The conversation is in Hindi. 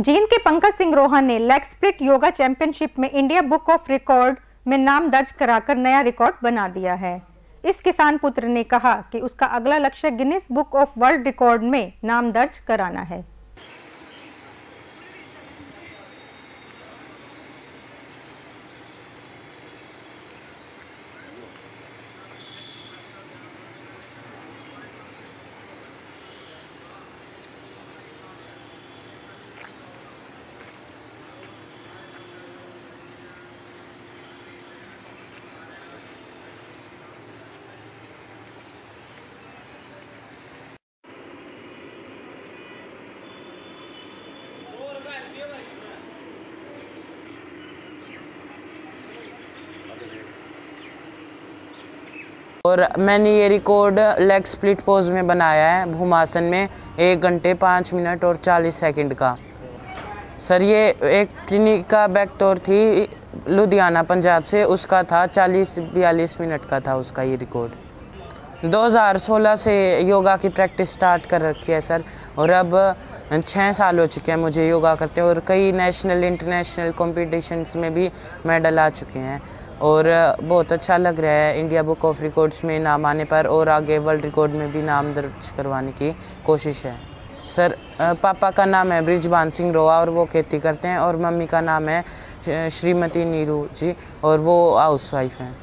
जींद के पंकज सिंह रोहन ने लेग स्प्लिट योगा चैंपियनशिप में इंडिया बुक ऑफ़ रिकॉर्ड में नाम दर्ज कराकर नया रिकॉर्ड बना दिया है। इस किसान पुत्र ने कहा कि उसका अगला लक्ष्य Guinness book of world record में नाम दर्ज कराना है। और मैंने ये रिकॉर्ड लेग स्प्लिट पोज में बनाया है, भूमासन में, एक घंटे पाँच मिनट और चालीस सेकंड का। सर, ये एक क्लिनिक का बैक बैकटोर थी, लुधियाना, पंजाब से, उसका था चालीस बयालीस मिनट का था उसका ये रिकॉर्ड 2016 से योगा की प्रैक्टिस स्टार्ट कर रखी है सर, और अब छः साल हो चुके हैं मुझे योगा करते हैं, और कई नेशनल इंटरनेशनल कॉम्पिटिशन्स में भी मेडल आ चुके हैं। और बहुत अच्छा लग रहा है इंडिया बुक ऑफ़ रिकॉर्ड्स में नाम आने पर और आगे वर्ल्ड रिकॉर्ड में भी नाम दर्ज करवाने की कोशिश है। सर पापा का नाम है ब्रिजबान सिंह रोआ और वो खेती करते हैं और मम्मी का नाम है श्रीमती नीरू जी और वो हाउस वाइफ हैं।